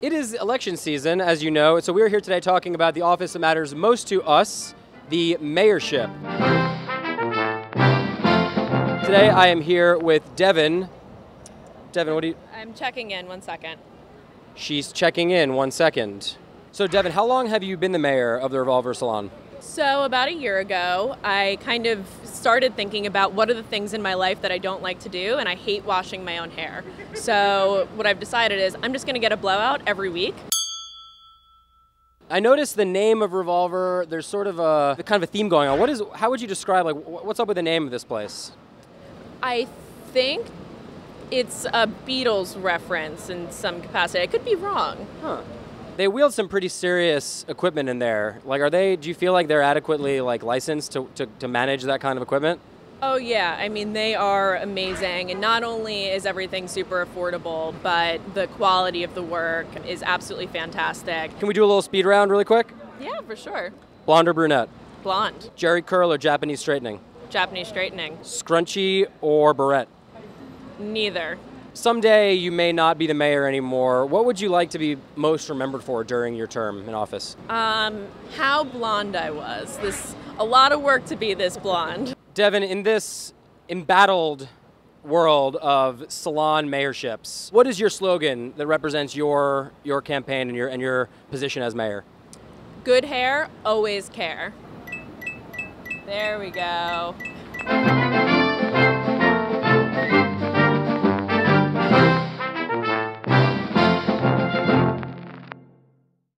It is election season, as you know, so we're here today talking about the office that matters most to us, the mayorship. Today I am here with Devon. Devon, what do you. I'm checking in one second. She's checking in one second. So, Devon, how long have you been the mayor of the Revolver Salon? So, about a year ago, I kind of started thinking about what are the things in my life that I don't like to do, and I hate washing my own hair. So, what I've decided is I'm just going to get a blowout every week. I noticed the name of Revolver. There's sort of a kind of a theme going on. What is? How would you describe like what's up with the name of this place? I think it's a Beatles reference in some capacity. I could be wrong. Huh. They wield some pretty serious equipment in there. Like, are they? Do you feel like they're adequately like licensed to, to, to manage that kind of equipment? Oh, yeah. I mean, they are amazing. And not only is everything super affordable, but the quality of the work is absolutely fantastic. Can we do a little speed round really quick? Yeah, for sure. Blonde or brunette? Blonde, Jheri curl or Japanese straightening? Japanese straightening. Scrunchy or barrette? Neither. Someday you may not be the mayor anymore. What would you like to be most remembered for during your term in office? Um, how blonde I was. This a lot of work to be this blonde. Devon, in this embattled world of salon mayorships, what is your slogan that represents your your campaign and your and your position as mayor? Good hair, always care. There we go.